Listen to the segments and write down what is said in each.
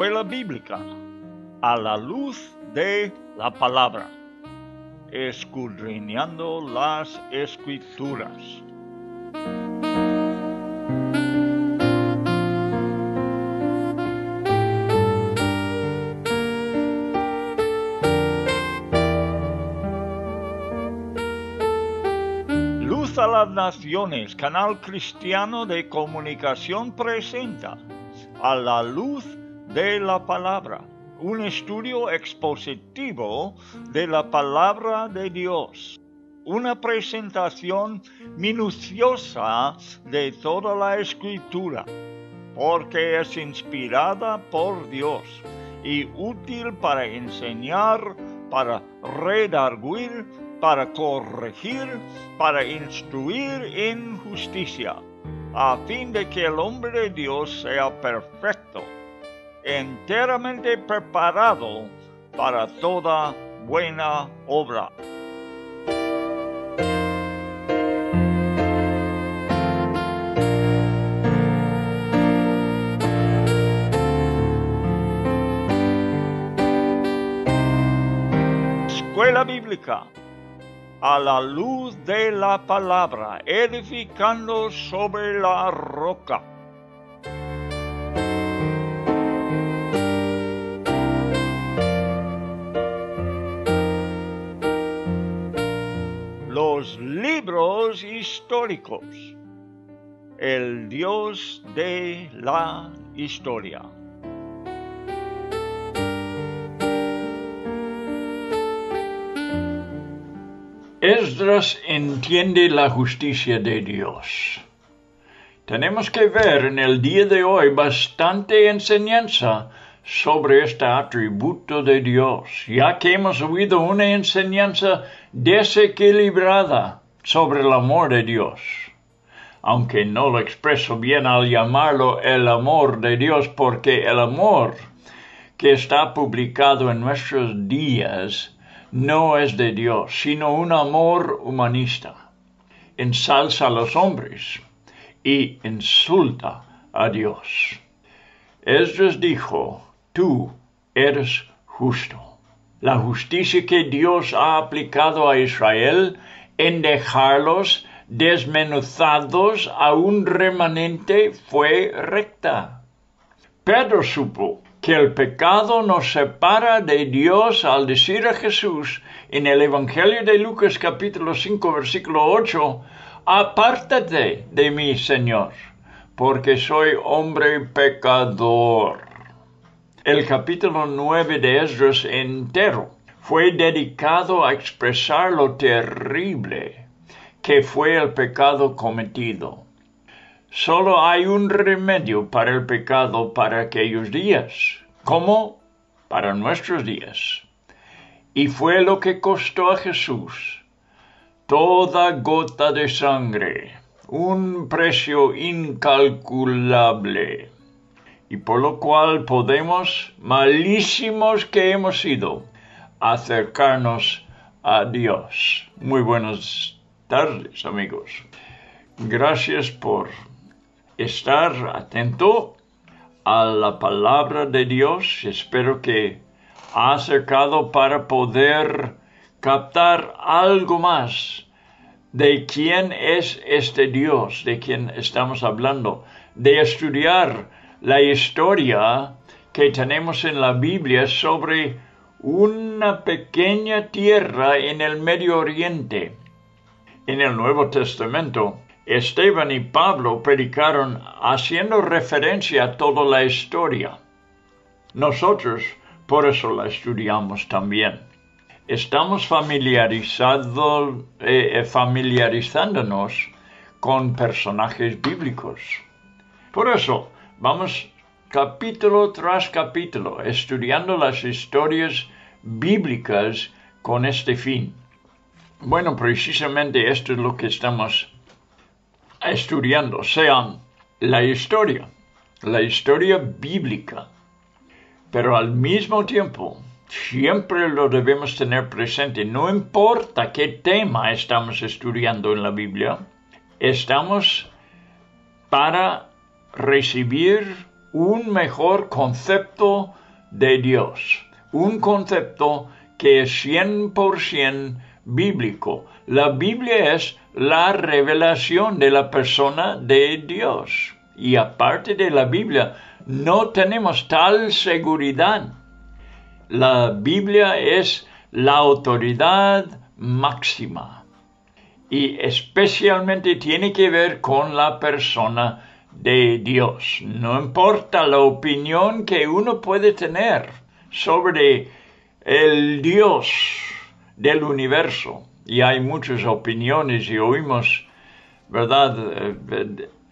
Escuela Bíblica a la luz de la palabra, escudriñando las escrituras. Luz a las Naciones, canal cristiano de comunicación presenta a la luz de la palabra, un estudio expositivo de la palabra de Dios, una presentación minuciosa de toda la escritura, porque es inspirada por Dios y útil para enseñar, para redarguir, para corregir, para instruir en justicia, a fin de que el hombre de Dios sea perfecto, enteramente preparado para toda buena obra. Escuela Bíblica a la luz de la palabra, edificando sobre la roca. El Dios de la historia. Esdras entiende la justicia de Dios. Tenemos que ver en el día de hoy bastante enseñanza sobre este atributo de Dios, ya que hemos oído una enseñanza desequilibrada sobre el amor de Dios. Aunque no lo expreso bien al llamarlo el amor de Dios, porque el amor que está publicado en nuestros días no es de Dios, sino un amor humanista. Ensalza a los hombres y insulta a Dios. Esdras dijo, tú eres justo. La justicia que Dios ha aplicado a Israel en dejarlos desmenuzados a un remanente fue recta. Pedro supo que el pecado nos separa de Dios al decir a Jesús en el Evangelio de Lucas capítulo 5 versículo 8, apártate de mí, Señor, porque soy hombre pecador. El capítulo 9 de Esdras entero fue dedicado a expresar lo terrible que fue el pecado cometido. Solo hay un remedio para el pecado para aquellos días, como para nuestros días. Y fue lo que costó a Jesús toda gota de sangre, un precio incalculable, y por lo cual podemos, malísimos que hemos sido, acercarnos a Dios. Muy buenas tardes, amigos. Gracias por estar atento a la palabra de Dios. Espero que ha acercado para poder captar algo más de quién es este Dios de quien estamos hablando, de estudiar la historia que tenemos en la Biblia sobre una pequeña tierra en el Medio Oriente. En el Nuevo Testamento, Esteban y Pablo predicaron haciendo referencia a toda la historia. Nosotros por eso la estudiamos también. Estamos familiarizado, eh, familiarizándonos con personajes bíblicos. Por eso vamos capítulo tras capítulo estudiando las historias bíblicas con este fin. Bueno, precisamente esto es lo que estamos estudiando, sean la historia, la historia bíblica, pero al mismo tiempo siempre lo debemos tener presente, no importa qué tema estamos estudiando en la Biblia, estamos para recibir un mejor concepto de Dios, un concepto que es 100% bíblico. La Biblia es la revelación de la persona de Dios. Y aparte de la Biblia, no tenemos tal seguridad. La Biblia es la autoridad máxima y especialmente tiene que ver con la persona de Dios. No importa la opinión que uno puede tener sobre el Dios del universo. Y hay muchas opiniones y oímos, ¿verdad?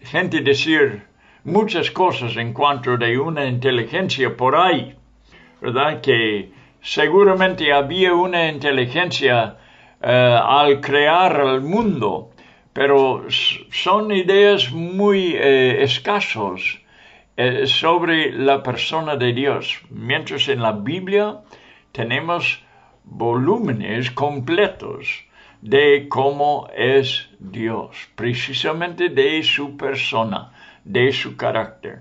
Gente decir muchas cosas en cuanto de una inteligencia por ahí, ¿verdad? Que seguramente había una inteligencia eh, al crear el mundo, pero son ideas muy eh, eh, sobre la persona de Dios, mientras en la Biblia tenemos volúmenes completos de cómo es Dios, precisamente de su persona, de su carácter.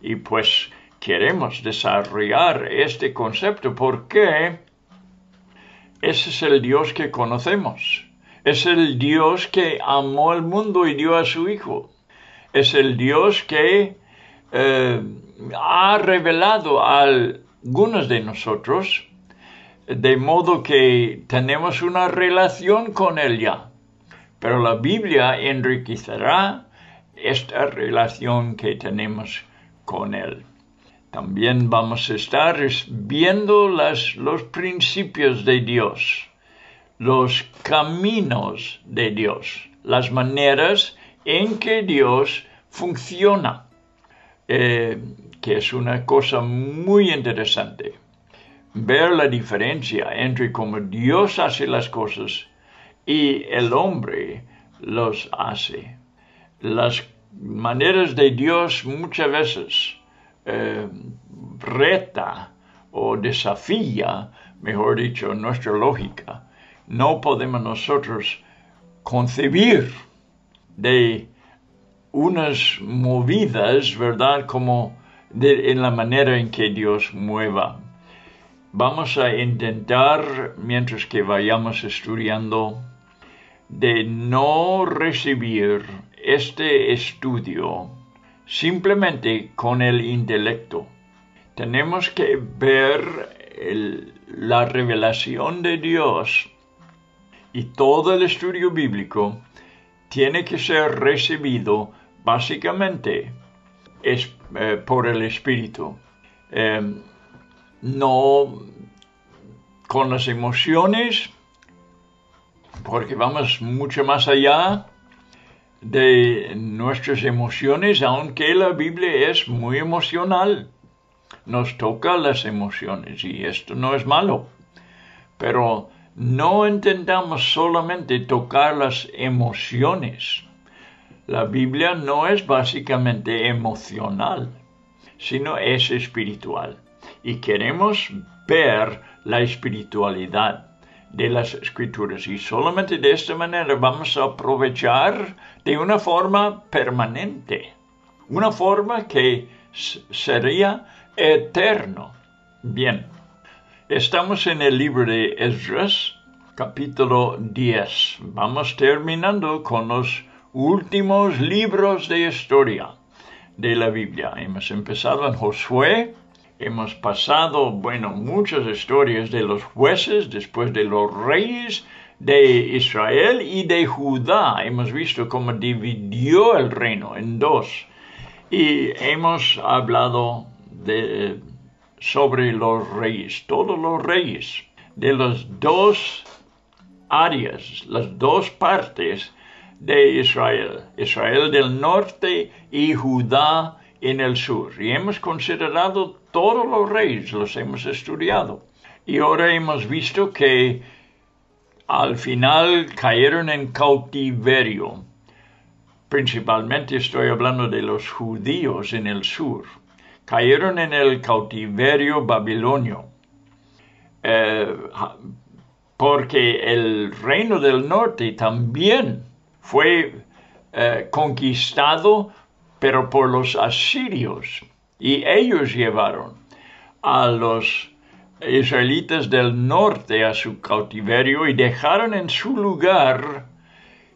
Y pues queremos desarrollar este concepto porque ese es el Dios que conocemos. Es el Dios que amó al mundo y dio a su Hijo. Es el Dios que eh, ha revelado a algunos de nosotros de modo que tenemos una relación con Él ya. Pero la Biblia enriquecerá esta relación que tenemos con Él. También vamos a estar viendo los principios de Dios, los caminos de Dios, las maneras en que Dios funciona, eh, que es una cosa muy interesante. Ver la diferencia entre cómo Dios hace las cosas y el hombre los hace. Las maneras de Dios muchas veces eh, reta o desafía, mejor dicho, nuestra lógica. No podemos nosotros concebir de unas movidas, ¿verdad? Como en la manera en que Dios mueva. Vamos a intentar, mientras que vayamos estudiando, de no recibir este estudio simplemente con el intelecto. Tenemos que ver la revelación de Dios y todo el estudio bíblico tiene que ser recibido básicamente es, eh, por el Espíritu. Em, no con las emociones, porque vamos mucho más allá de nuestras emociones, aunque la Biblia es muy emocional. Nos toca las emociones y esto no es malo. Pero no intentamos solamente tocar las emociones. La Biblia no es básicamente emocional, sino es espiritual. Y queremos ver la espiritualidad de las escrituras y solamente de esta manera vamos a aprovechar de una forma permanente, una forma que sería eterno. Bien, estamos en el libro de Esdras, capítulo 10. Vamos terminando con los últimos libros de historia de la Biblia. Hemos empezado en Josué, Hemos pasado, bueno, muchas historias de los jueces, después de los reyes de Israel y de Judá. Hemos visto cómo dividió el reino en dos. Y hemos hablado de, sobre los reyes, todos los reyes, de las dos áreas, las dos partes de Israel, Israel del norte y Judá en el sur. Y hemos considerado todos los reyes, los hemos estudiado. Y ahora hemos visto que al final cayeron en cautiverio. Principalmente estoy hablando de los judíos en el sur. Cayeron en el cautiverio babilonio. Eh, porque el reino del norte también fue eh, conquistado pero por los asirios. Y ellos llevaron a los israelitas del norte a su cautiverio y dejaron en su lugar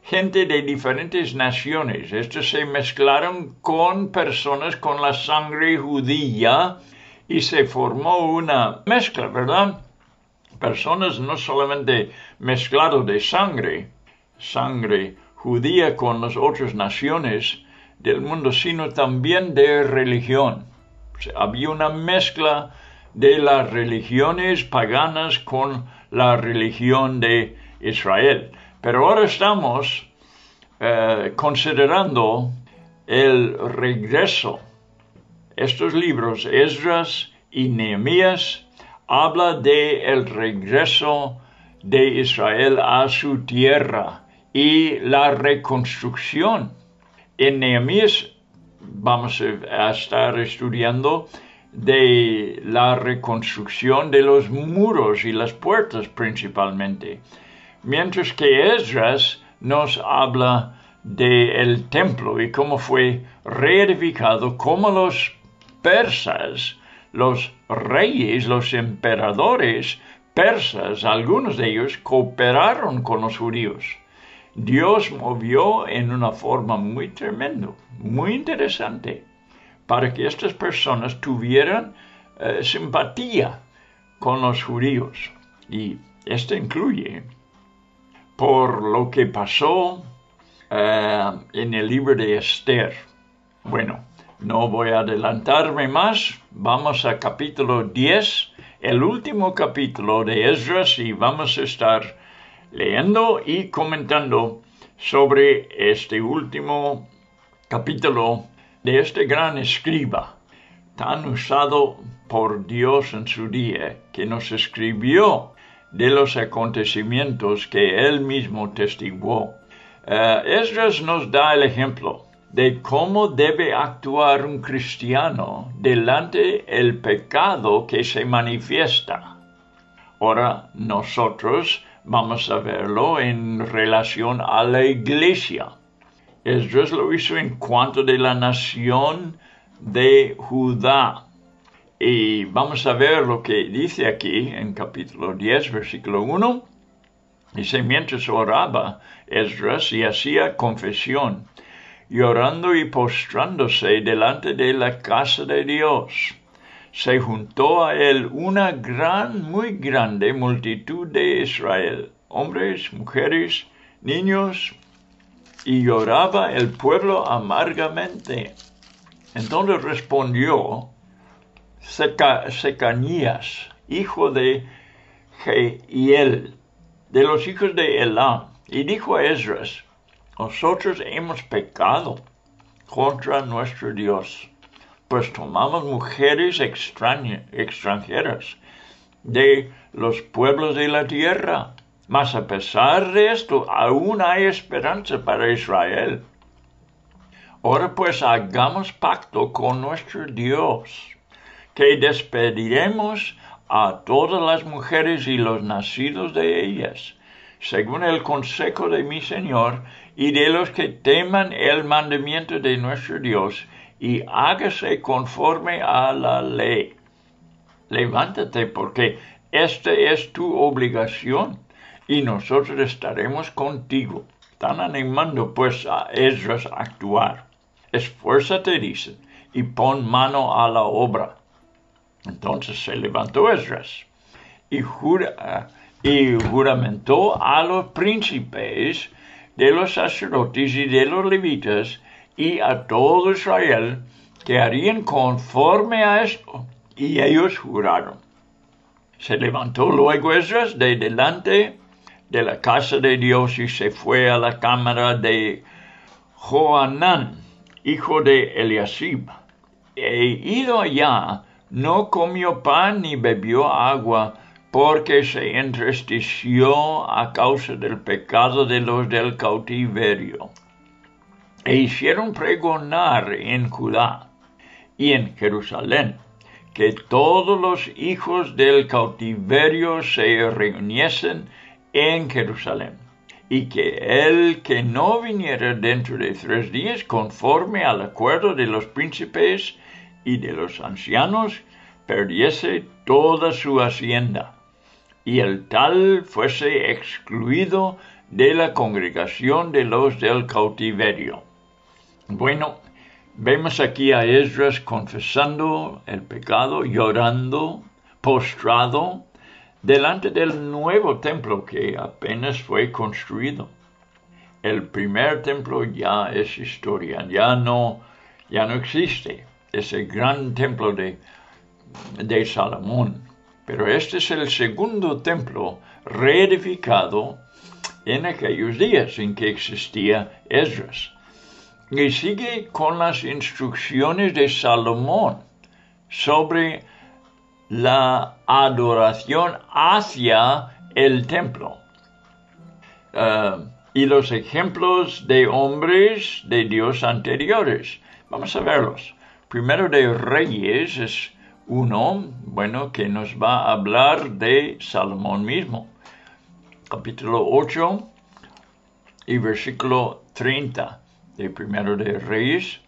gente de diferentes naciones. Estos se mezclaron con personas con la sangre judía y se formó una mezcla, ¿verdad? Personas no solamente mezclado de sangre, sangre judía con las otras naciones del mundo, sino también de religión. había una mezcla de las religiones paganas con la religión de Israel. Pero ahora estamos eh, considerando el regreso. Estos libros, Esdras y Nehemías, habla de el regreso de Israel a su tierra y la reconstrucción. En Nehemías vamos a estar estudiando de la reconstrucción de los muros y las puertas principalmente, mientras que Esdras nos habla del templo y cómo fue reedificado, cómo los persas, los reyes, los emperadores persas, algunos de ellos cooperaron con los judíos. Dios movió en una forma muy tremenda, muy interesante para que estas personas tuvieran eh, simpatía con los judíos. Y esto incluye por lo que pasó eh, en el libro de Esther. Bueno, no voy a adelantarme más. Vamos a capítulo 10, el último capítulo de Esdras y vamos a estar leyendo y comentando sobre este último capítulo de este gran escriba, tan usado por Dios en su día, que nos escribió de los acontecimientos que él mismo testiguó. Uh, Esdras nos da el ejemplo de cómo debe actuar un cristiano delante el pecado que se manifiesta. Ahora nosotros vamos a verlo en relación a la iglesia. Esdras lo hizo en cuanto de la nación de Judá. Y vamos a ver lo que dice aquí en capítulo 10, versículo 1. Dice, mientras oraba Esdras y hacía confesión, llorando y postrándose delante de la casa de Dios, se juntó a él una gran, muy grande multitud de Israel, hombres, mujeres, niños, y lloraba el pueblo amargamente. Entonces respondió Secanías, hijo de Jehiel, de los hijos de Elam, y dijo a Esdras, nosotros hemos pecado contra nuestro Dios, pues tomamos mujeres extranjeras de los pueblos de la tierra. Mas a pesar de esto, aún hay esperanza para Israel. Ahora pues hagamos pacto con nuestro Dios, que despediremos a todas las mujeres y los nacidos de ellas, según el consejo de mi Señor, y de los que teman el mandamiento de nuestro Dios, y hágase conforme a la ley. Levántate porque esta es tu obligación y nosotros estaremos contigo. Están animando pues a Esdras a actuar. Esfuérzate, dicen, y pon mano a la obra. Entonces se levantó Esdras y, y juramentó a los príncipes de los sacerdotes y de los levitas y a todo Israel que harían conforme a esto. Y ellos juraron. Se levantó luego Esdras de delante de la casa de Dios y se fue a la cámara de Joanán, hijo de Eliasib. E ido allá, no comió pan ni bebió agua, porque se entristeció a causa del pecado de los del cautiverio. E hicieron pregonar en Judá y en Jerusalén que todos los hijos del cautiverio se reuniesen en Jerusalén, y que el que no viniera dentro de tres días conforme al acuerdo de los príncipes y de los ancianos perdiese toda su hacienda, y el tal fuese excluido de la congregación de los del cautiverio. Bueno, vemos aquí a Esdras confesando el pecado, llorando, postrado, delante del nuevo templo que apenas fue construido. El primer templo ya es historia, ya no, ya no existe ese gran templo de, Salomón. Pero este es el segundo templo reedificado en aquellos días en que existía Esdras. Y sigue con las instrucciones de Salomón sobre la adoración hacia el templo. Eh, y los ejemplos de hombres de Dios anteriores. Vamos a verlos. Primero de Reyes es uno, bueno, que nos va a hablar de Salomón mismo. Capítulo 8 y versículo 30 de Primero de Reyes.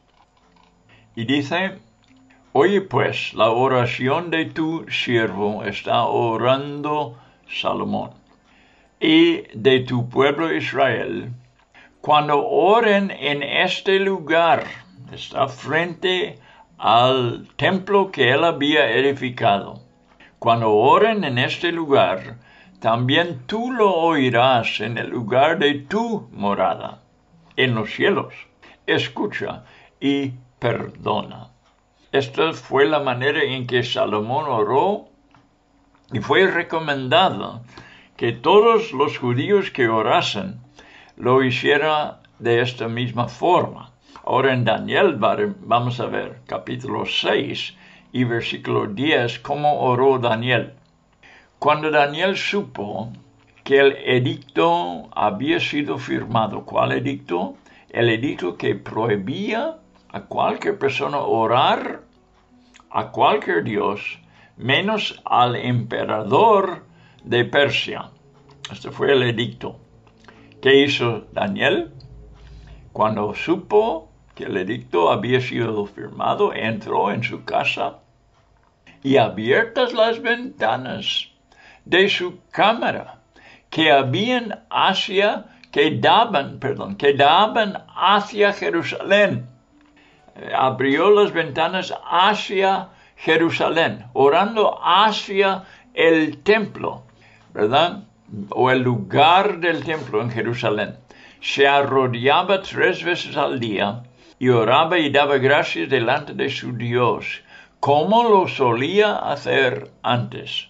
Y dice, Oye pues, la oración de tu siervo está orando Salomón y de tu pueblo Israel. Cuando oren en este lugar, está frente al templo que él había edificado. Cuando oren en este lugar, también tú lo oirás en el lugar de tu morada, en los cielos. Escucha y perdona. Esta fue la manera en que Salomón oró y fue recomendado que todos los judíos que orasen lo hicieran de esta misma forma. Ahora en Daniel vamos a ver capítulo 6 y versículo 10 cómo oró Daniel. Cuando Daniel supo que el edicto había sido firmado, ¿cuál edicto? El edicto que prohibía a cualquier persona orar a cualquier dios, menos al emperador de Persia. Este fue el edicto. ¿Qué hizo Daniel? Cuando supo que el edicto había sido firmado, entró en su casa y abiertas las ventanas de su cámara que habían hacia que daban, perdón, que daban hacia Jerusalén abrió las ventanas hacia Jerusalén, orando hacia el templo, ¿verdad? O el lugar del templo en Jerusalén. Se arrodillaba tres veces al día y oraba y daba gracias delante de su Dios, como lo solía hacer antes.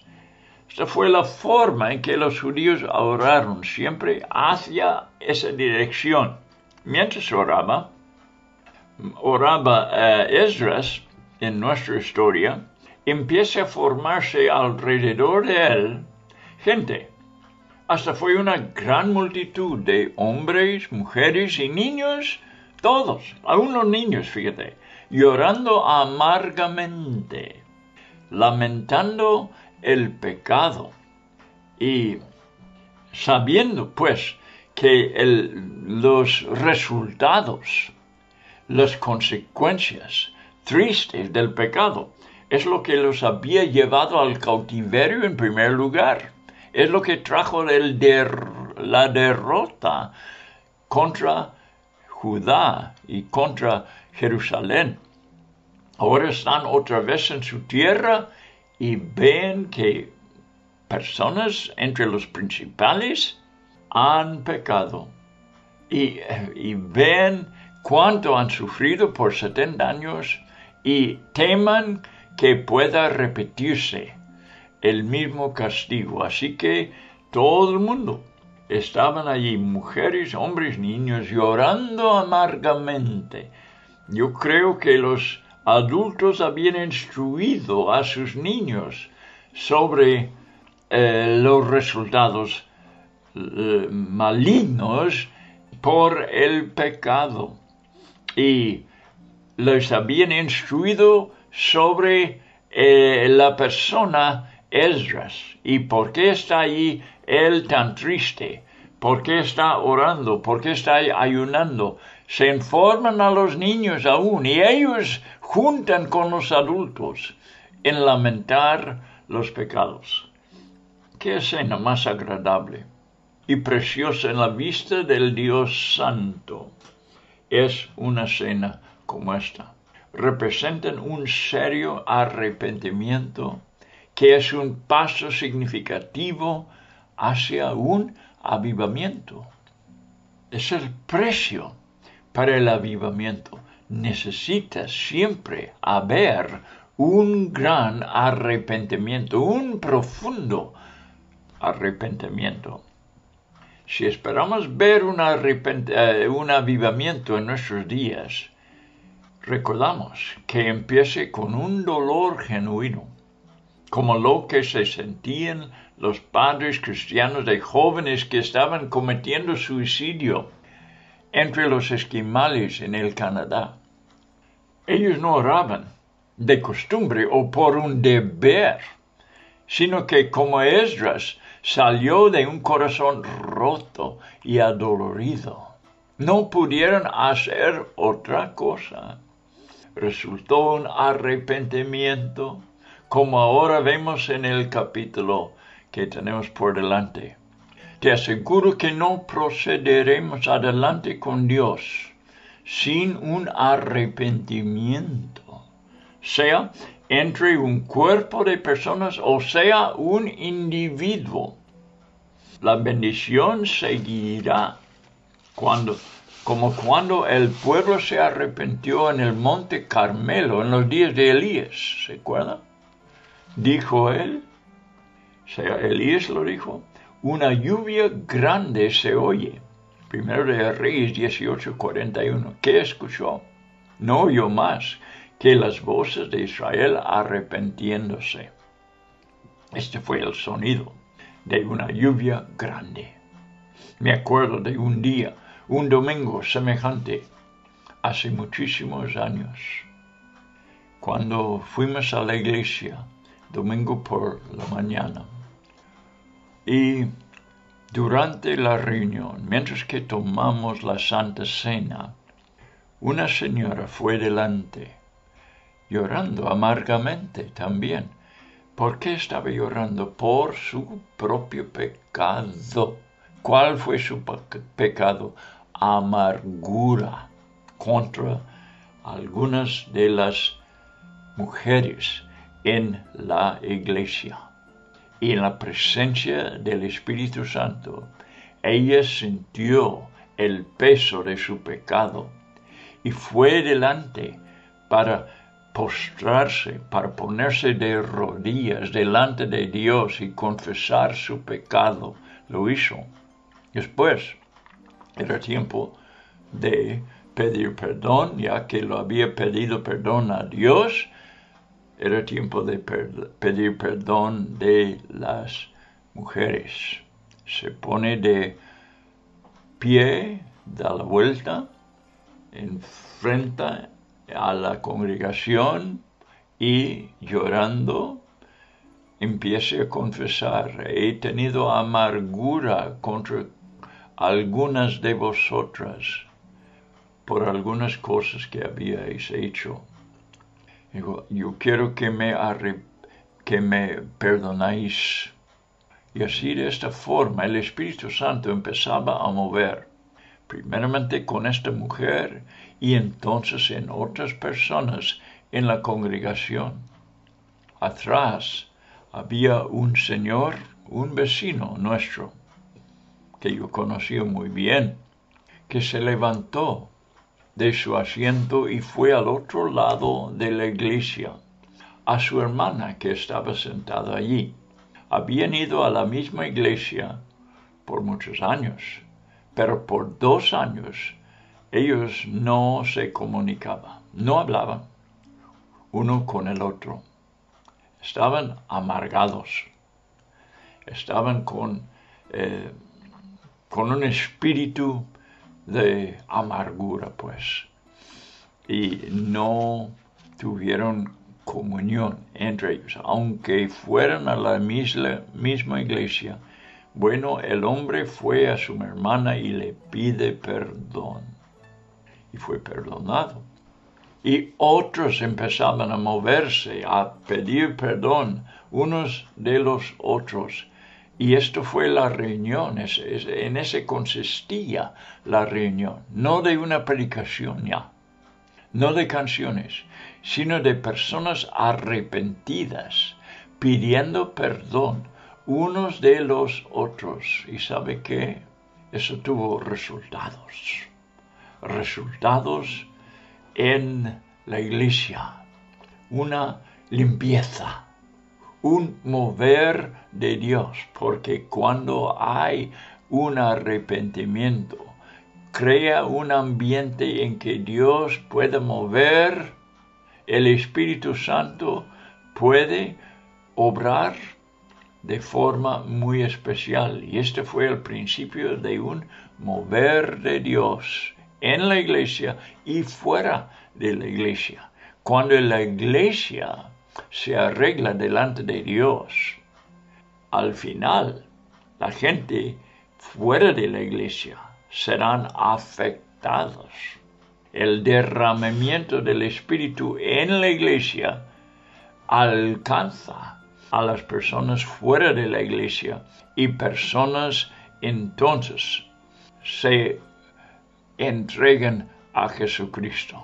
Esta fue la forma en que los judíos oraron, siempre hacia esa dirección. Mientras oraba, oraba uh, Esdras en nuestra historia, empieza a formarse alrededor de él gente. Hasta fue una gran multitud de hombres, mujeres y niños, todos, aún los niños, fíjate, llorando amargamente, lamentando el pecado y sabiendo pues que los resultados las consecuencias tristes del pecado. Es lo que los había llevado al cautiverio en primer lugar. Es lo que trajo la derrota contra Judá y contra Jerusalén. Ahora están otra vez en su tierra y ven que personas entre los principales han pecado. Y, y ven cuánto han sufrido por 70 años y teman que pueda repetirse el mismo castigo. Así que todo el mundo estaban allí, mujeres, hombres, niños, llorando amargamente. Yo creo que los adultos habían instruido a sus niños sobre eh, los resultados eh, malignos por el pecado y les habían instruido sobre eh, la persona Esdras y por qué está allí él tan triste, por qué está orando, por qué está ayunando, se informan a los niños aún y ellos juntan con los adultos en lamentar los pecados. Qué escena más agradable y preciosa en la vista del Dios Santo es una escena como esta. Representan un serio arrepentimiento que es un paso significativo hacia un avivamiento. Es el precio para el avivamiento. Necesita siempre haber un gran arrepentimiento, un profundo arrepentimiento. Si esperamos ver un, eh, un avivamiento en nuestros días, recordamos que empiece con un dolor genuino, como lo que se sentían los padres cristianos de jóvenes que estaban cometiendo suicidio entre los esquimales en el Canadá. Ellos no oraban de costumbre o por un deber, sino que como Esdras salió de un corazón roto y adolorido. No pudieron hacer otra cosa. Resultó un arrepentimiento, como ahora vemos en el capítulo que tenemos por delante. Te aseguro que no procederemos adelante con Dios sin un arrepentimiento, sea entre un cuerpo de personas o sea un individuo. La bendición seguirá cuando, como cuando el pueblo se arrepintió en el monte Carmelo en los días de Elías, ¿se acuerdan? Dijo él, Elías lo dijo, una lluvia grande se oye. Primero de Reyes 18:41. ¿Qué escuchó? No oyó más que las voces de Israel arrepentiéndose. Este fue el sonido de una lluvia grande. Me acuerdo de un día, un domingo semejante, hace muchísimos años, cuando fuimos a la iglesia, domingo por la mañana. Y durante la reunión, mientras que tomamos la Santa Cena, una señora fue delante, llorando amargamente también. ¿Por qué estaba llorando? Por su propio pecado. ¿Cuál fue su pecado? Amargura contra algunas de las mujeres en la iglesia y en la presencia del Espíritu Santo, ella sintió el peso de su pecado y fue delante para postrarse, para ponerse de rodillas delante de Dios y confesar su pecado. Lo hizo. Después era tiempo de pedir perdón, ya que lo había pedido perdón a Dios era tiempo de pedir perdón de las mujeres. Se pone de pie, da la vuelta, enfrenta a la congregación y llorando empiece a confesar, he tenido amargura contra algunas de vosotras por algunas cosas que habíais hecho. Digo, yo quiero que me, que me perdonáis. Y así de esta forma el Espíritu Santo empezaba a mover, primeramente con esta mujer y entonces en otras personas en la congregación. Atrás había un señor, un vecino nuestro, que yo conocía muy bien, que se levantó de su asiento y fue al otro lado de la iglesia, a su hermana que estaba sentada allí. Habían ido a la misma iglesia por muchos años, pero por dos años ellos no se comunicaban, no hablaban uno con el otro. Estaban amargados, estaban con, eh, con un espíritu de amargura, pues. Y no tuvieron comunión entre ellos, aunque fueran a la misma, iglesia. Bueno, el hombre fue a su hermana y le pide perdón. y fue perdonado. Y otros empezaban a moverse, a pedir perdón unos de los otros. Y esto fue la reunión, en ese consistía la reunión, no de una predicación ya, no de canciones, sino de personas arrepentidas, pidiendo perdón unos de los otros. ¿Y sabe qué? Eso tuvo resultados. Resultados en la iglesia. Una limpieza. Un mover de Dios. Porque cuando hay un arrepentimiento, crea un ambiente en que Dios puede mover, el Espíritu Santo puede obrar de forma muy especial. Y este fue el principio de un mover de Dios en la iglesia y fuera de la iglesia. Cuando la iglesia se arregla delante de Dios, al final la gente fuera de la iglesia serán afectados. El derramamiento del Espíritu en la iglesia alcanza a las personas fuera de la iglesia y personas entonces se entregan a Jesucristo.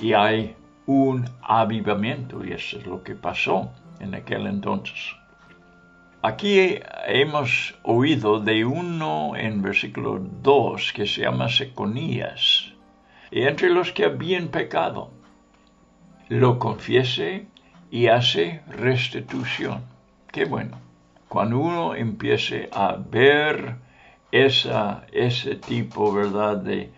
Y hay un avivamiento y eso es lo que pasó en aquel entonces. Aquí hemos oído de uno en versículo 2 que se llama Seconías, y entre los que habían pecado, lo confiese y hace restitución. Qué bueno. Cuando uno empiece a ver esa, ese tipo, ¿verdad? De,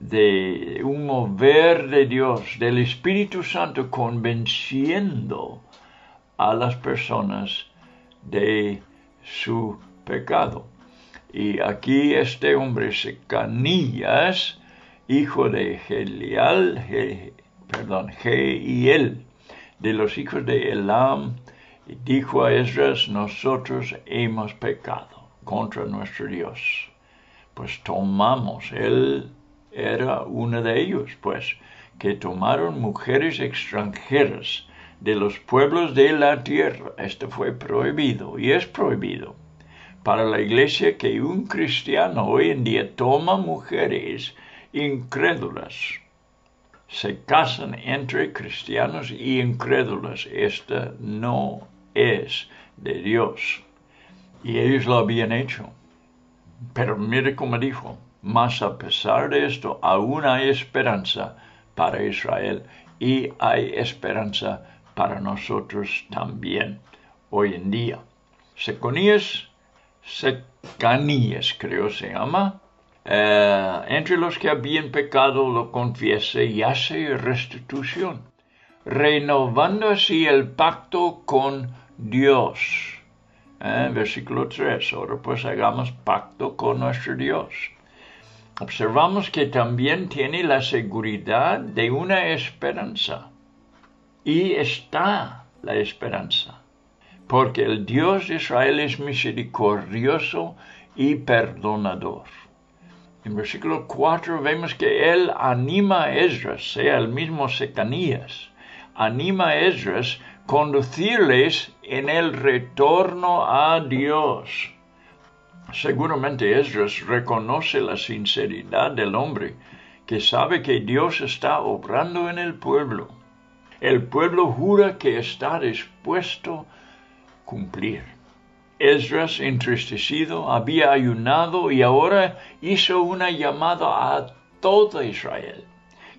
de un mover de Dios, del Espíritu Santo convenciendo a las personas de su pecado. Y aquí este hombre Secanías, hijo de Gelial, perdón, Geiel, de los hijos de Elam, dijo a Esdras, nosotros hemos pecado contra nuestro Dios. Pues tomamos, él era uno de ellos, pues, que tomaron mujeres extranjeras de los pueblos de la tierra. Esto fue prohibido y es prohibido para la iglesia que un cristiano hoy en día toma mujeres incrédulas se casan entre cristianos y incrédulos. Esta no es de Dios. Y ellos lo habían hecho. Pero mire cómo dijo, mas a pesar de esto, aún hay esperanza para Israel y hay esperanza para nosotros también hoy en día. Seconías, Secanías creo se llama, eh, entre los que habían pecado lo confiese y hace restitución, renovando así el pacto con Dios. Eh, versículo 3. Ahora pues hagamos pacto con nuestro Dios. Observamos que también tiene la seguridad de una esperanza. Y está la esperanza. Porque el Dios de Israel es misericordioso y perdonador. En versículo 4 vemos que él anima a Esdras, sea el mismo Secanías, anima a Esdras conducirles en el retorno a Dios. Seguramente Esdras reconoce la sinceridad del hombre que sabe que Dios está obrando en el pueblo. El pueblo jura que está dispuesto a cumplir. Esdras, entristecido, había ayunado y ahora hizo una llamada a todo Israel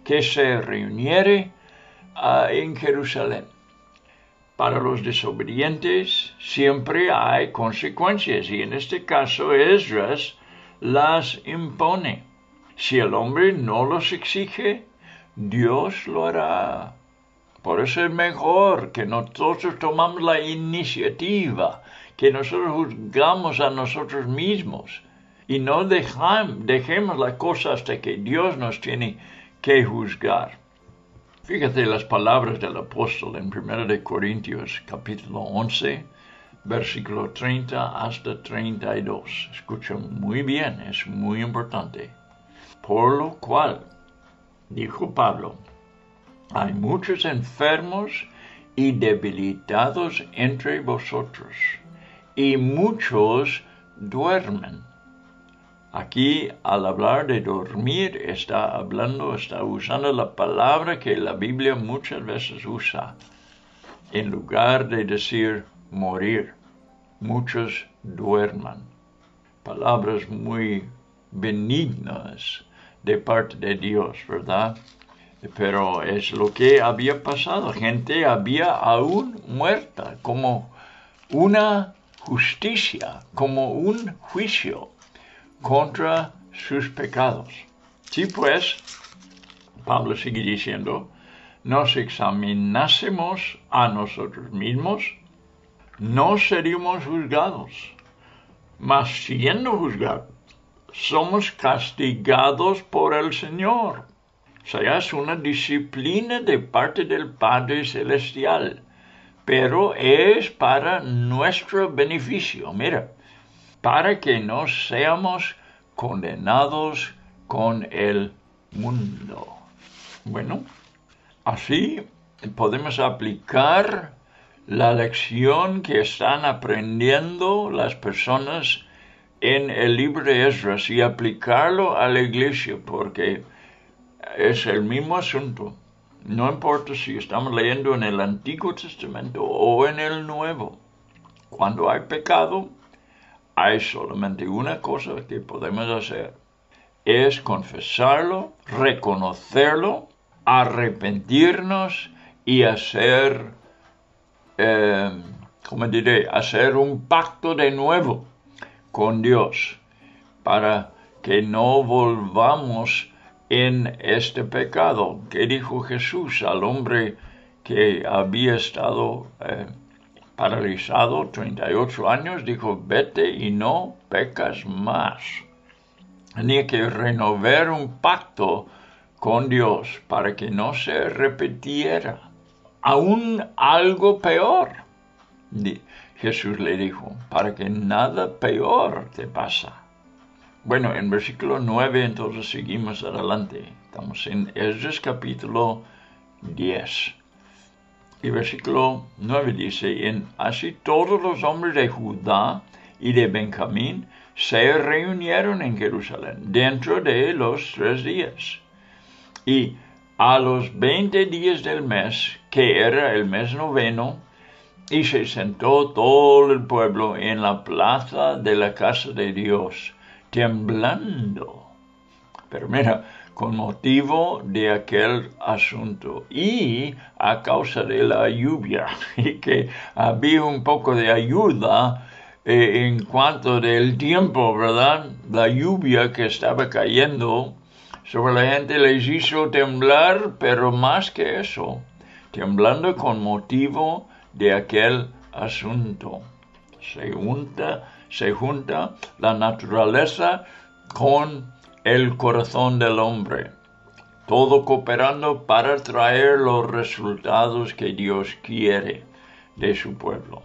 que se reuniere ah, en Jerusalén. Para los desobedientes siempre hay consecuencias y en este caso Esdras las impone. Si el hombre no los exige, Dios lo hará. Por eso es mejor que nosotros tomamos la iniciativa que nosotros juzgamos a nosotros mismos y no dejemos la cosa hasta que Dios nos tiene que juzgar. Fíjate las palabras del apóstol en 1 de Corintios capítulo 11, versículo 30 hasta 32. Escucha muy bien, es muy importante. Por lo cual, dijo Pablo, hay muchos enfermos y debilitados entre vosotros, y muchos duermen. Aquí, al hablar de dormir, está hablando, está usando la palabra que la Biblia muchas veces usa, en lugar de decir morir. Muchos duerman. Palabras muy benignas de parte de Dios, ¿verdad? Pero es lo que había pasado. Gente había aún muerta, como una justicia, como un juicio contra sus pecados. Si pues, Pablo sigue diciendo, nos examinásemos a nosotros mismos, no seríamos juzgados, mas siendo juzgados, somos castigados por el Señor. O sea, es una disciplina de parte del Padre Celestial, pero es para nuestro beneficio. Mira, para que no seamos condenados con el mundo. Bueno, así podemos aplicar la lección que están aprendiendo las personas en el libro de Esdras y aplicarlo a la iglesia, porque es el mismo asunto. No importa si estamos leyendo en el Antiguo Testamento o en el Nuevo. Cuando hay pecado, hay solamente una cosa que podemos hacer. Es confesarlo, reconocerlo, arrepentirnos y hacer, eh, ¿cómo diré? Hacer un pacto de nuevo con Dios para que no volvamos en este pecado. ¿Qué dijo Jesús al hombre que había estado eh, paralizado 38 años, dijo, vete y no pecas más. Tenía que renovar un pacto con Dios para que no se repitiera. Aún algo peor, Jesús le dijo, para que nada peor te pasa. Bueno, en versículo 9 entonces seguimos adelante. Estamos en Esdras capítulo 10. Y versículo 9 dice, en así todos los hombres de Judá y de Benjamín se reunieron en Jerusalén dentro de los tres días. Y a los veinte días del mes, que era el mes noveno, y se sentó todo el pueblo en la plaza de la casa de Dios, temblando. Pero mira, con motivo de aquel asunto y a causa de la lluvia y que había un poco de ayuda eh, en cuanto del tiempo, ¿verdad? La lluvia que estaba cayendo sobre la gente les hizo temblar, pero más que eso, temblando con motivo de aquel asunto. Se junta, se junta la naturaleza con el corazón del hombre, todo cooperando para traer los resultados que Dios quiere de su pueblo.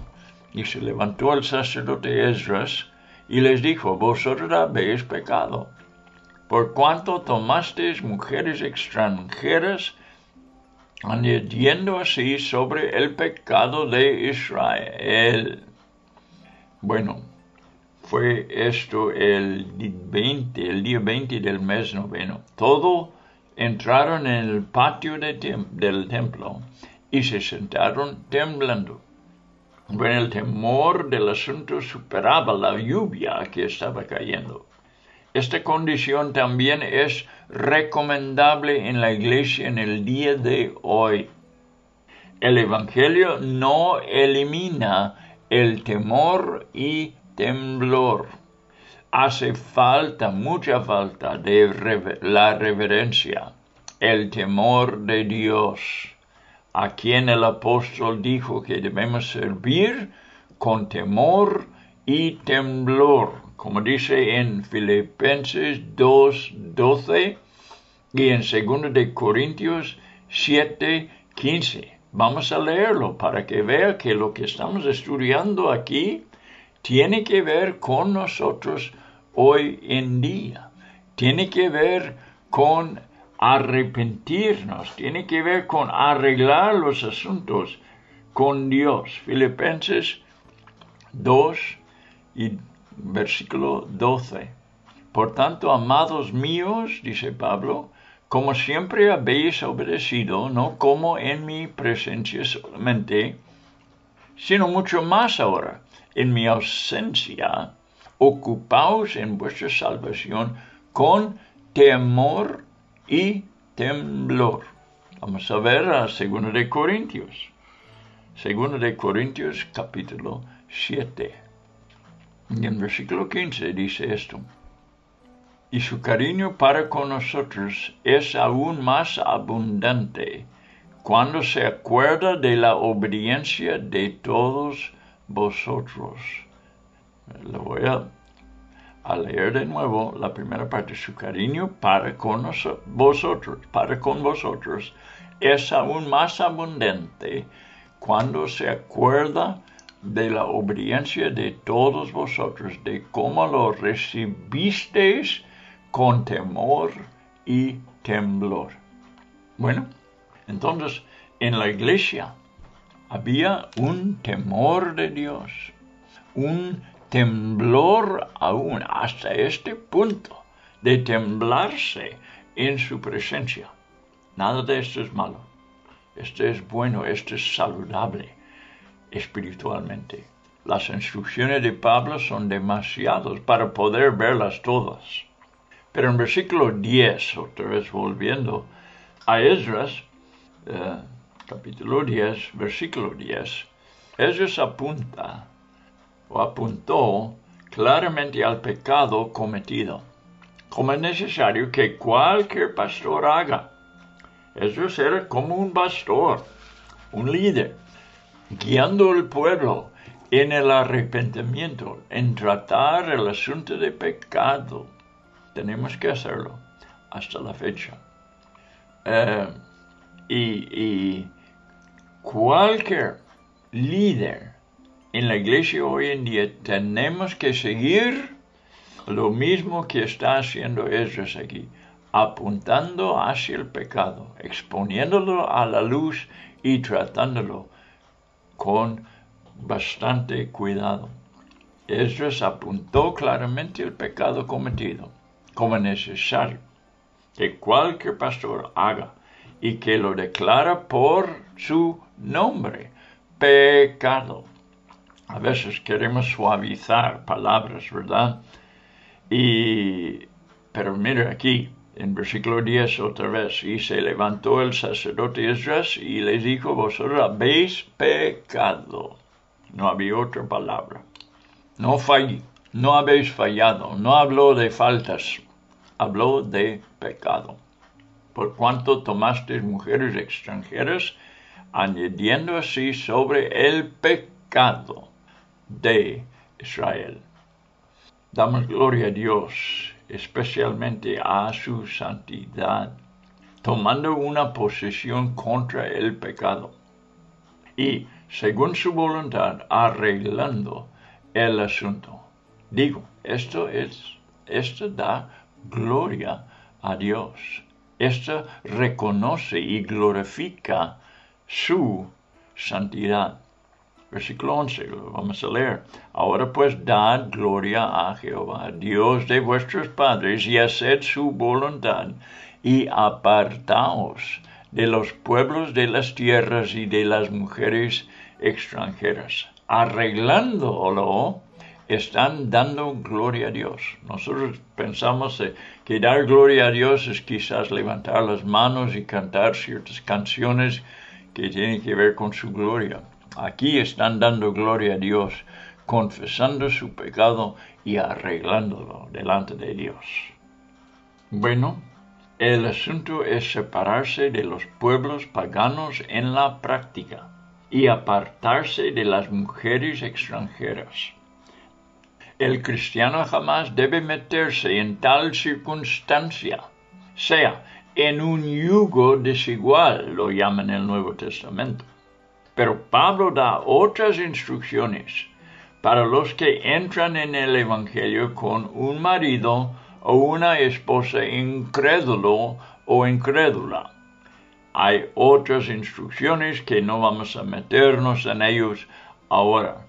Y se levantó el sacerdote Esdras y les dijo, vosotros habéis pecado, por cuanto tomasteis mujeres extranjeras, añadiendo así sobre el pecado de Israel. Bueno, fue esto el 20, el día 20 del mes noveno. Todo entraron en el patio del templo y se sentaron temblando. Bueno, el temor del asunto superaba la lluvia que estaba cayendo. Esta condición también es recomendable en la iglesia en el día de hoy. El Evangelio no elimina el temor y temblor. Hace falta, mucha falta de la reverencia, el temor de Dios, a quien el apóstol dijo que debemos servir con temor y temblor, como dice en Filipenses 2.12 y en 2 de Corintios 7.15. Vamos a leerlo para que vea que lo que estamos estudiando aquí tiene que ver con nosotros hoy en día. Tiene que ver con arrepentirnos, tiene que ver con arreglar los asuntos con Dios. Filipenses 2 y versículo 12. Por tanto, amados míos, dice Pablo, como siempre habéis obedecido, no como en mi presencia solamente, sino mucho más ahora, en mi ausencia, ocupaos en vuestra salvación con temor y temblor. Vamos a ver a 2 de Corintios. 2 de Corintios capítulo 7. Y en versículo 15 dice esto. Y su cariño para con nosotros es aún más abundante cuando se acuerda de la obediencia de todos vosotros. Lo voy a, leer de nuevo la primera parte. Su cariño para con vosotros, para con vosotros, es aún más abundante cuando se acuerda de la obediencia de todos vosotros, de cómo lo recibisteis con temor y temblor. Bueno, entonces, en la iglesia había un temor de Dios, un temblor aún hasta este punto de temblarse en su presencia. Nada de esto es malo. Esto es bueno, esto es saludable espiritualmente. Las instrucciones de Pablo son demasiadas para poder verlas todas. Pero en versículo 10, otra vez volviendo a Esdras, eh, capítulo 10, versículo 10, Esdras apunta o apuntó claramente al pecado cometido, como es necesario que cualquier pastor haga. Esdras era como un pastor, un líder, guiando al pueblo en el arrepentimiento, en tratar el asunto de pecado. Tenemos que hacerlo hasta la fecha. Eh, y, cualquier líder en la iglesia hoy en día tenemos que seguir lo mismo que está haciendo Esdras aquí, apuntando hacia el pecado, exponiéndolo a la luz y tratándolo con bastante cuidado. Esdras apuntó claramente el pecado cometido como necesario que cualquier pastor haga y que lo declara por su nombre, pecado. A veces queremos suavizar palabras, ¿verdad? Y, pero mire aquí, en versículo 10 otra vez, y se levantó el sacerdote Esdras y les dijo, vosotros habéis pecado. No había otra palabra. No fallé, no habéis fallado, no habló de faltas, habló de pecado por cuanto tomaste mujeres extranjeras, añadiendo así sobre el pecado de Israel. Damos gloria a Dios, especialmente a su santidad, tomando una posesión contra el pecado y, según su voluntad, arreglando el asunto. Digo, esto es, esto da gloria a Dios. Esta reconoce y glorifica su santidad. Versículo 11, vamos a leer. Ahora pues dad gloria a Jehová, Dios de vuestros padres, y haced su voluntad, y apartaos de los pueblos de las tierras y de las mujeres extranjeras, arreglándolo están dando gloria a Dios. Nosotros pensamos que dar gloria a Dios es quizás levantar las manos y cantar ciertas canciones que tienen que ver con su gloria. Aquí están dando gloria a Dios, confesando su pecado y arreglándolo delante de Dios. Bueno, el asunto es separarse de los pueblos paganos en la práctica y apartarse de las mujeres extranjeras. El cristiano jamás debe meterse en tal circunstancia, sea en un yugo desigual, lo llaman el Nuevo Testamento. Pero Pablo da otras instrucciones para los que entran en el Evangelio con un marido o una esposa incrédulo o incrédula. Hay otras instrucciones que no vamos a meternos en ellos ahora.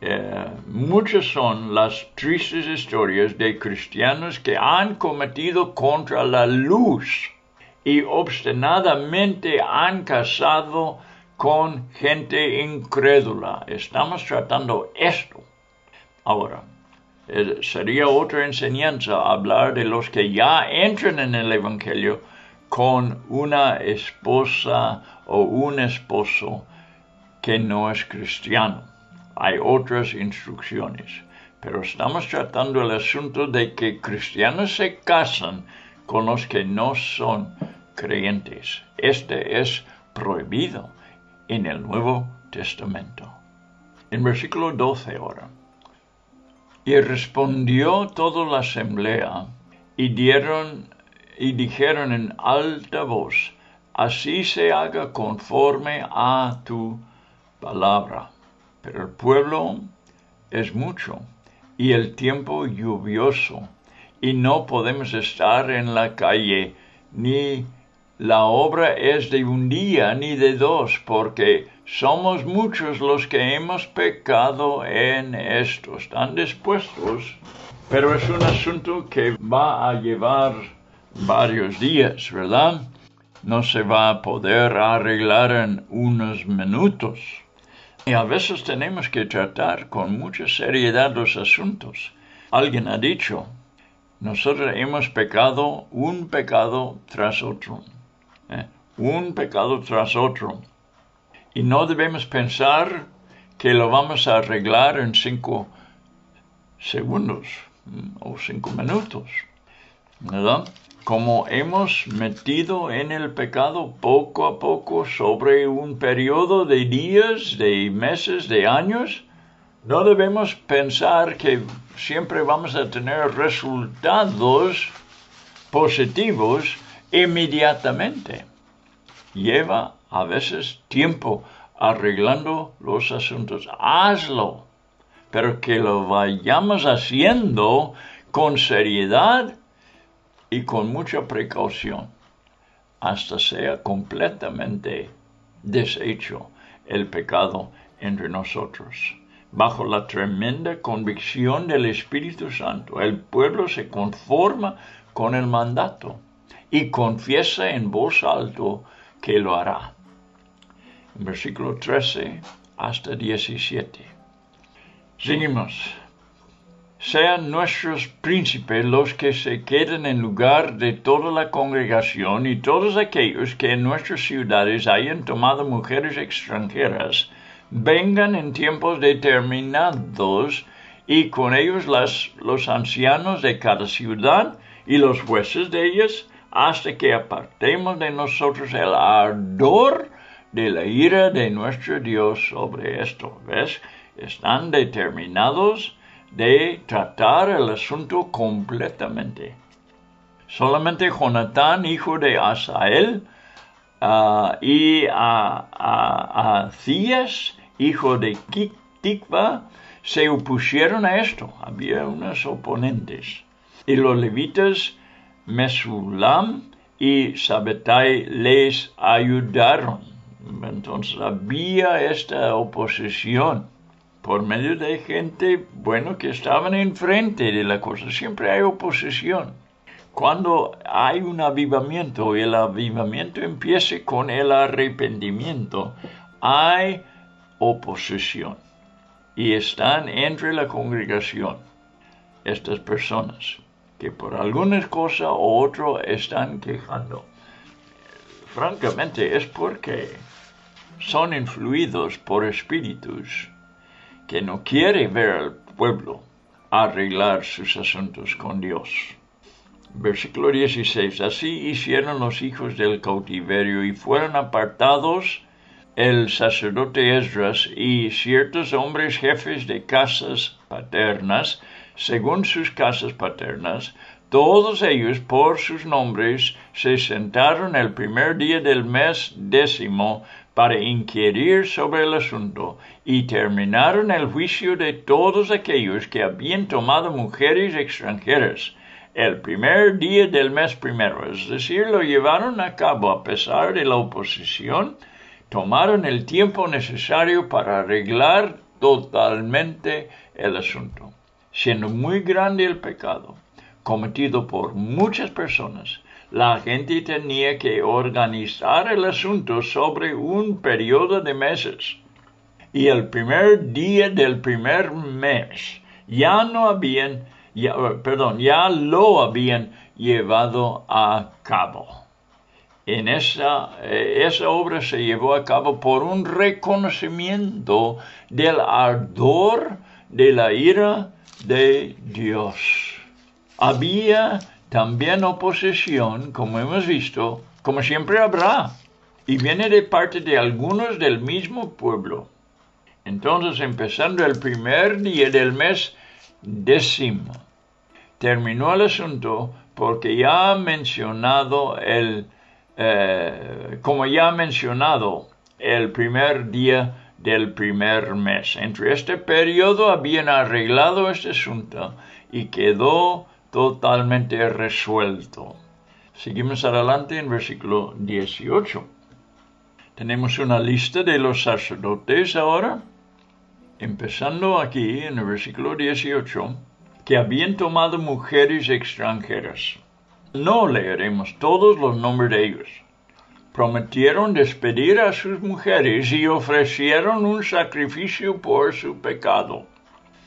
Eh, muchas son las tristes historias de cristianos que han cometido contra la luz y obstinadamente han casado con gente incrédula. Estamos tratando esto. Ahora, eh, sería otra enseñanza hablar de los que ya entran en el Evangelio con una esposa o un esposo que no es cristiano. Hay otras instrucciones, pero estamos tratando el asunto de que cristianos se casan con los que no son creyentes. Este es prohibido en el Nuevo Testamento. En versículo 12 ahora. Y respondió toda la asamblea y dieron y dijeron en alta voz, así se haga conforme a tu palabra. Pero el pueblo es mucho y el tiempo lluvioso y no podemos estar en la calle ni la obra es de un día ni de dos, porque somos muchos los que hemos pecado en esto. Están dispuestos, pero es un asunto que va a llevar varios días, ¿verdad? No se va a poder arreglar en unos minutos. Y a veces tenemos que tratar con mucha seriedad los asuntos. Alguien ha dicho, nosotros hemos pecado un pecado tras otro. ¿eh? un pecado tras otro. Y no debemos pensar que lo vamos a arreglar en cinco segundos o cinco minutos. ¿Verdad? Como hemos metido en el pecado poco a poco sobre un periodo de días, de meses, de años, no debemos pensar que siempre vamos a tener resultados positivos inmediatamente. Lleva a veces tiempo arreglando los asuntos. Hazlo, pero que lo vayamos haciendo con seriedad y con mucha precaución hasta sea completamente deshecho el pecado entre nosotros. Bajo la tremenda convicción del Espíritu Santo, el pueblo se conforma con el mandato y confiesa en voz alto que lo hará. Versículo 13 hasta 17. Seguimos. Sean nuestros príncipes los que se queden en lugar de toda la congregación y todos aquellos que en nuestras ciudades hayan tomado mujeres extranjeras, vengan en tiempos determinados y con ellos los ancianos de cada ciudad y los jueces de ellas hasta que apartemos de nosotros el ardor de la ira de nuestro Dios sobre esto. ¿Ves? Están determinados de tratar el asunto completamente. Solamente Jonatán, hijo de Asael, ah, y a, hijo de Tikva, se opusieron a esto. Había unos oponentes. Y los levitas Mesulam y Sabetai les ayudaron. Entonces había esta oposición por medio de gente, bueno, que estaban enfrente de la cosa. Siempre hay oposición. Cuando hay un avivamiento el avivamiento empiece con el arrepentimiento, hay oposición. Y están entre la congregación estas personas que por alguna cosa u otro están quejando. Francamente es porque son influidos por espíritus que no quieren ver al pueblo arreglar sus asuntos con Dios. Versículo 16. Así hicieron los hijos del cautiverio y fueron apartados el sacerdote Esdras y ciertos hombres jefes de casas paternas según sus casas paternas, todos ellos por sus nombres se sentaron el primer día del mes décimo para inquirir sobre el asunto y terminaron el juicio de todos aquellos que habían tomado mujeres extranjeras, el primer día del mes primero, es decir, lo llevaron a cabo a pesar de la oposición, tomaron el tiempo necesario para arreglar totalmente el asunto. Siendo muy grande el pecado cometido por muchas personas, la gente tenía que organizar el asunto sobre un periodo de meses. Y el primer día del primer mes ya no habían, perdón, ya lo habían llevado a cabo. En esa, eh, esa obra se llevó a cabo por un reconocimiento del ardor de la ira de Dios. Había también oposición, como hemos visto, como siempre habrá, y viene de parte de algunos del mismo pueblo. Entonces, empezando el primer día del mes décimo, terminó el asunto porque ya ha mencionado el, eh, como ya ha mencionado, el primer día del primer mes. Entre este periodo habían arreglado este asunto y quedó totalmente resuelto. Seguimos adelante en versículo 18. Tenemos una lista de los sacerdotes ahora, empezando aquí en el versículo 18, que habían tomado mujeres extranjeras. No leeremos todos los nombres de ellos. Prometieron despedir a sus mujeres y ofrecieron un sacrificio por su pecado.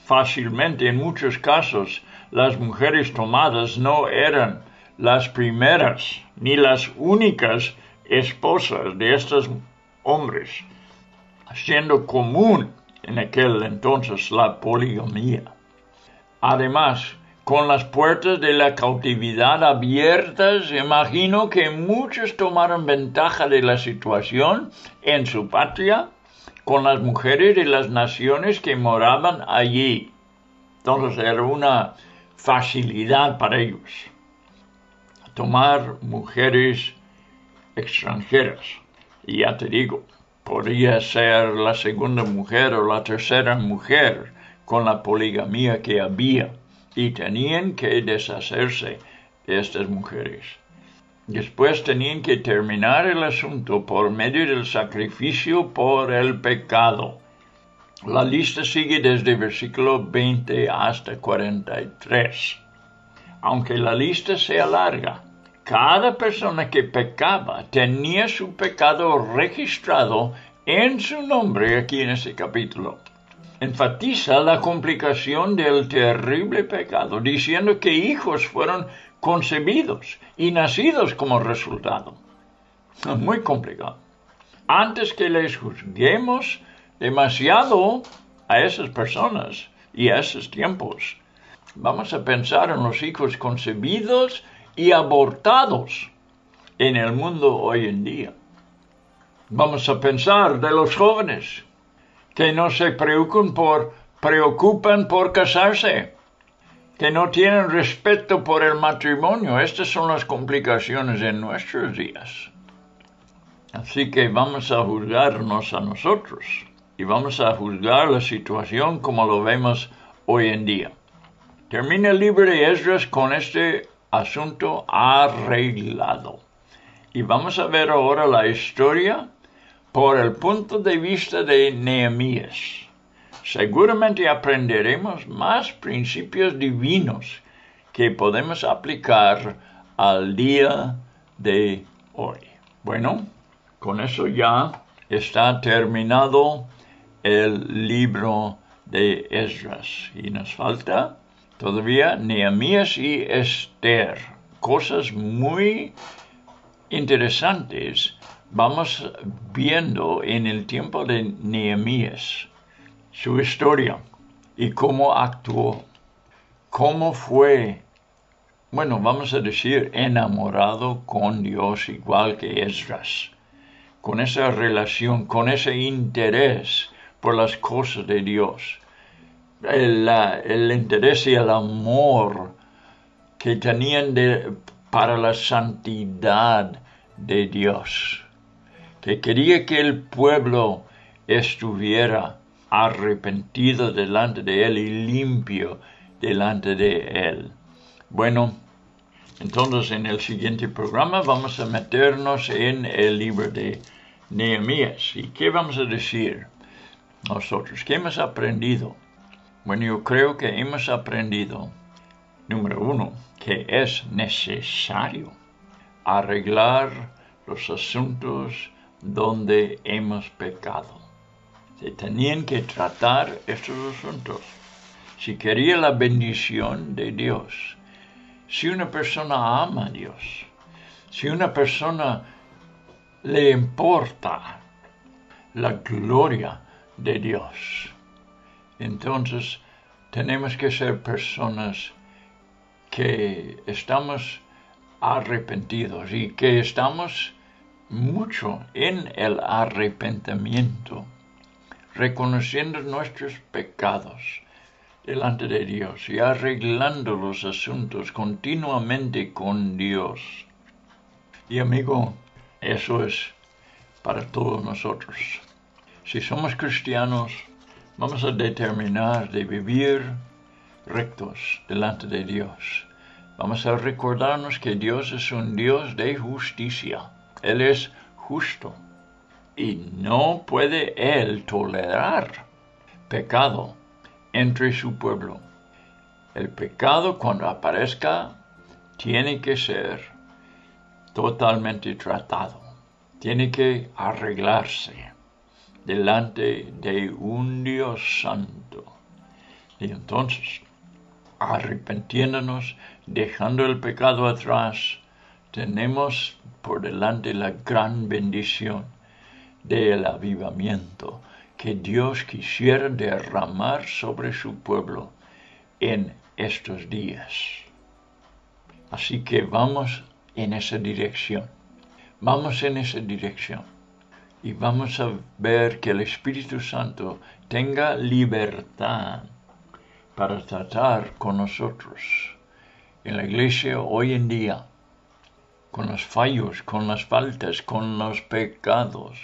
Fácilmente, en muchos casos, las mujeres tomadas no eran las primeras ni las únicas esposas de estos hombres, siendo común en aquel entonces la poligamía. Además, con las puertas de la cautividad abiertas, imagino que muchos tomaron ventaja de la situación en su patria con las mujeres de las naciones que moraban allí. Entonces era una facilidad para ellos. Tomar mujeres extranjeras. Y ya te digo, podría ser la segunda mujer o la tercera mujer con la poligamía que había y tenían que deshacerse de estas mujeres. Después tenían que terminar el asunto por medio del sacrificio por el pecado. La lista sigue desde versículo 20 hasta 43. Aunque la lista sea larga, cada persona que pecaba tenía su pecado registrado en su nombre aquí en este capítulo. Enfatiza la complicación del terrible pecado, diciendo que hijos fueron concebidos y nacidos como resultado. Muy complicado. Antes que les juzguemos, demasiado a esas personas y a esos tiempos. Vamos a pensar en los hijos concebidos y abortados en el mundo hoy en día. Vamos a pensar de los jóvenes que no se preocupan por, casarse, que no tienen respeto por el matrimonio. Estas son las complicaciones en nuestros días. Así que vamos a juzgarnos a nosotros y vamos a juzgar la situación como lo vemos hoy en día. Termina el libro de Esdras con este asunto arreglado. Y vamos a ver ahora la historia por el punto de vista de Nehemías. Seguramente aprenderemos más principios divinos que podemos aplicar al día de hoy. Bueno, con eso ya está terminado el libro de Esdras. Y nos falta todavía Nehemías y Esther. Cosas muy interesantes vamos viendo en el tiempo de Nehemías su historia y cómo actuó, cómo fue, bueno, vamos a decir, enamorado con Dios igual que Esdras, con esa relación, con ese interés por las cosas de Dios. El, interés y el amor que tenían para la santidad de Dios, que quería que el pueblo estuviera arrepentido delante de Él y limpio delante de Él. Bueno, Entonces, en el siguiente programa vamos a meternos en el libro de Nehemías. ¿Y qué vamos a decir nosotros? ¿Qué hemos aprendido? Bueno, yo creo que hemos aprendido, número uno, que es necesario arreglar los asuntos donde hemos pecado. Se tenían que tratar estos asuntos. Si quería la bendición de Dios, si una persona ama a Dios, si una persona le importa la gloria de Dios, entonces tenemos que ser personas que estamos arrepentidos y que estamos mucho en el arrepentimiento, reconociendo nuestros pecados delante de Dios y arreglando los asuntos continuamente con Dios. Y amigo, eso es para todos nosotros. Si somos cristianos, vamos a determinar de vivir rectos delante de Dios. Vamos a recordarnos que Dios es un Dios de justicia. Él es justo. Y no puede Él tolerar pecado entre su pueblo. El pecado cuando aparezca tiene que ser totalmente tratado, tiene que arreglarse delante de un Dios santo. Y entonces, arrepentiéndonos, dejando el pecado atrás, tenemos por delante la gran bendición del avivamiento que Dios quisiera derramar sobre su pueblo en estos días. Así que vamos en esa dirección. Vamos en esa dirección. Y vamos a ver que el Espíritu Santo tenga libertad para tratar con nosotros en la iglesia hoy en día, con los fallos, con las faltas, con los pecados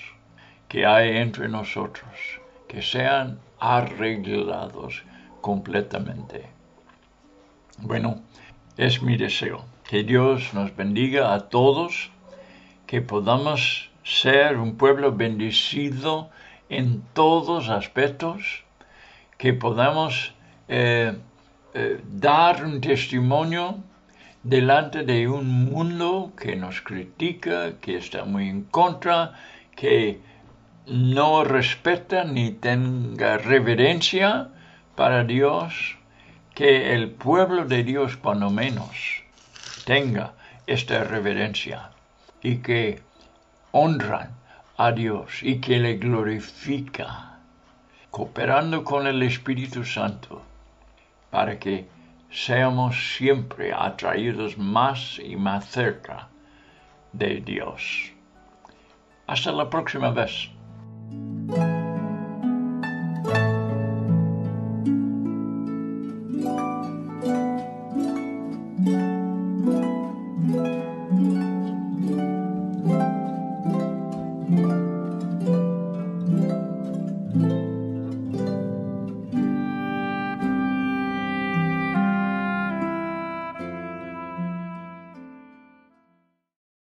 que hay entre nosotros, que sean arreglados completamente. Bueno, es mi deseo que Dios nos bendiga a todos, que podamos ser un pueblo bendecido en todos aspectos, que podamos eh, eh, dar un testimonio delante de un mundo que nos critica, que está muy en contra, que no respeta ni tenga reverencia para Dios, que el pueblo de Dios lo menos tenga esta reverencia y que honran a Dios y que le glorifica, cooperando con el Espíritu Santo, para que seamos siempre atraídos más y más cerca de Dios. Hasta la próxima vez.